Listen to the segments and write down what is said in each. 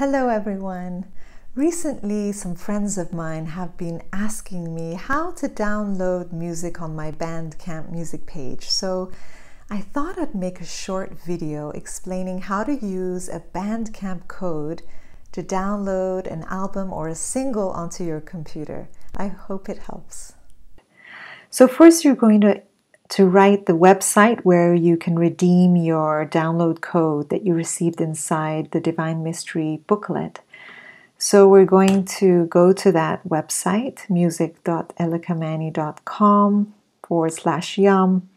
Hello, everyone. Recently, some friends of mine have been asking me how to download music on my Bandcamp music page. So I thought I'd make a short video explaining how to use a Bandcamp code to download an album or a single onto your computer. I hope it helps. So, first, you're going to to write the website where you can redeem your download code that you received inside the Divine Mystery booklet. So we're going to go to that website, music.elikamahony.com forward slash yum.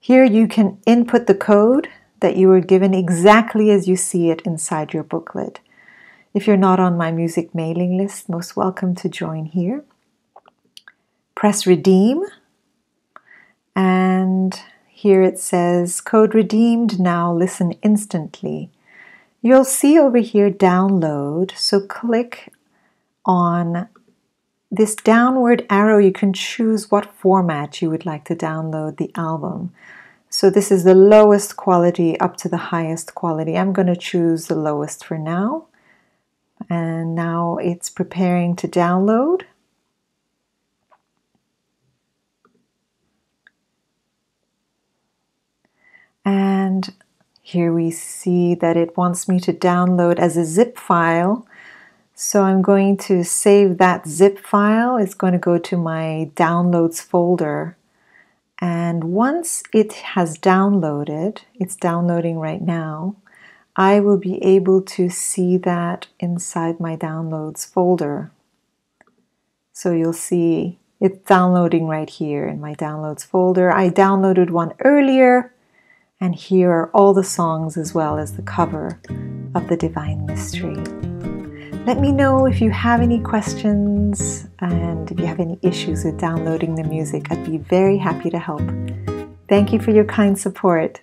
Here you can input the code that you were given exactly as you see it inside your booklet. If you're not on my music mailing list, most welcome to join here. Press redeem here it says code redeemed now listen instantly. You'll see over here download so click on this downward arrow. You can choose what format you would like to download the album. So this is the lowest quality up to the highest quality. I'm going to choose the lowest for now. And now it's preparing to download And here we see that it wants me to download as a zip file. So I'm going to save that zip file. It's going to go to my downloads folder. And once it has downloaded, it's downloading right now, I will be able to see that inside my downloads folder. So you'll see it's downloading right here in my downloads folder. I downloaded one earlier and here are all the songs as well as the cover of the Divine Mystery. Let me know if you have any questions and if you have any issues with downloading the music. I'd be very happy to help. Thank you for your kind support.